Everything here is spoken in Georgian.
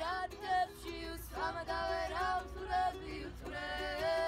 უსხამ და ვერ ავთრები უთრები